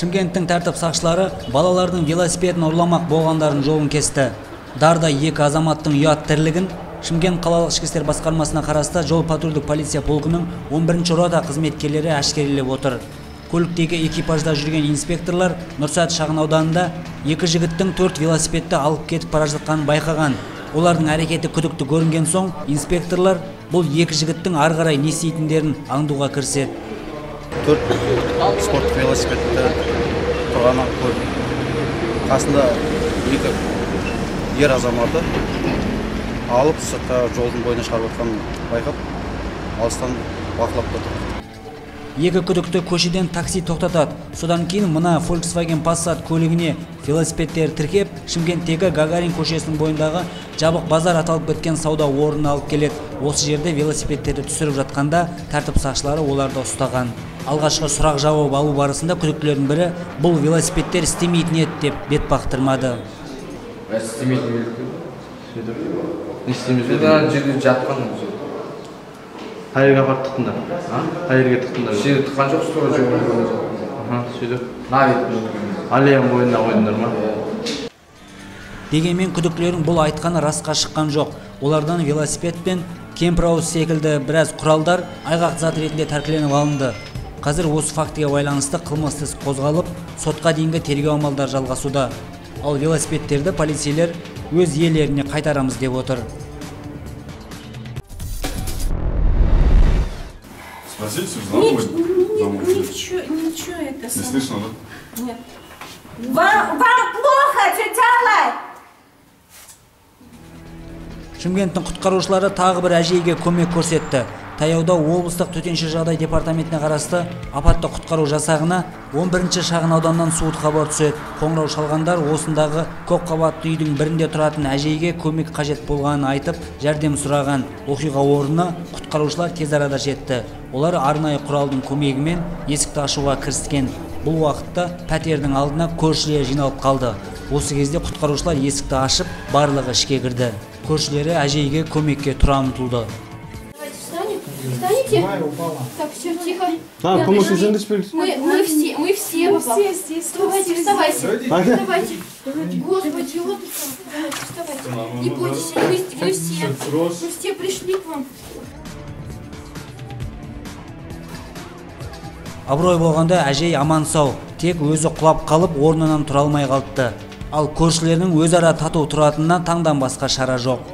шымкенттің тәртіп сақшылары балалардың велосипедін ұрламақ болғандардың жолын кесті. Дарда екі азаматтың ұят тірлігін шымкент қалалық ішкі істер басқармасына қарасты жол патрульдік полиция полкінің 11 рота қызметкерлері әшкерелеп отыр. Көліктегі экипажда жүрген инспекторлар нұрсәт шағын ауданында екі жігіттің төрт велосипедті алып кетіп бара жатқанын байқаған. Олардың әрекеті күдікті көрінген соң инспекторлар бұл екі жігіттің ары қарай не істейтіндерін аңдуға кіріседі. Төрт спорттық велосипедті тұрғаны көрдім қасында екі ер азаматы алып сыртқа жолдың бойына шығарып жатқанын байқап алыстан бақылап тұрдым екі күдікті көшеден такси тоқтатады. Содан кейін мына volkswagen passat көлігіне велосипедтер тіркеп шымкенттегі гагарин көшесінің бойындағы жабық базар аталып кеткен сауда орнына алып келеді. Осы жерде велосипедтерді түсіріп жатқанда тәртіп сақшылары оларды ұстаған. Алғашқы сұрақ жауап алу барысында күдіктілердің бірі бұл велосипедтер істемейтін еді деп бет бақтырмады. Істемейтін жатқан жерге апарып тықтыңдар а қай жерге тықтыңдар жер тыққан жоқсыз тура аха сөйтіп аллеяның бойына қойдыңдар ма дегенмен күдіктілердің бұл айтқаны расқа шыққан жоқ. Олардан велосипед пен кемпір секілді біраз құралдар айғақ зат ретінде тәркіленіп алынды. Қазір осы фактіге байланысты қылмысты іс қозғалып сотқа дейінгі тергеу амалдары жалғасуда. Ал велосипедтерді полицейлер өз иелеріне қайтарамыз деп отыр. Ни- Замок. Ничего, ничего это Не слышно, да? Нет. Вам, вам плохо, тетя шымкенттің құтқарушылары тағы бір әжейге көмек көрсетті таяуда облыстық төтенше жағдай департаментіне қарасты апатты құтқару жасағына 11 шағын ауданнан суыт хабар түседі. Қоңырау шалғандар осындағы көпқабатты үйдің бірінде тұратын әжейге көмек қажет болғанын айтып жәрдем сұраған оқиға орнына құтқарушылар тез арада жетті. Олар арнайы құралдың көмегімен есікті ашуға кіріскен. Бұл уақытта пәтердің алдына көршілер жиналып қалды. Осы кезде құтқарушылар есікті ашып барлығы ішке кірді. Көршілері әжейге көмекке тұра ұмтылды. Встанете? Так, все, тихо. а Мы, мы все, мы все, папа. Все здесь, Вставайте, вставайте. Давайте. Вставайте. Господи, вот Давайте, вставайте. Не бойтесь, вы, вы все. Мы все пришли к вам. абырой болғанда әжей аман сау тек өзі құлап қалып орнынан тұра алмай қалыпты ал көршілердің өзара тату тұратынына таңдан басқа шара жоқ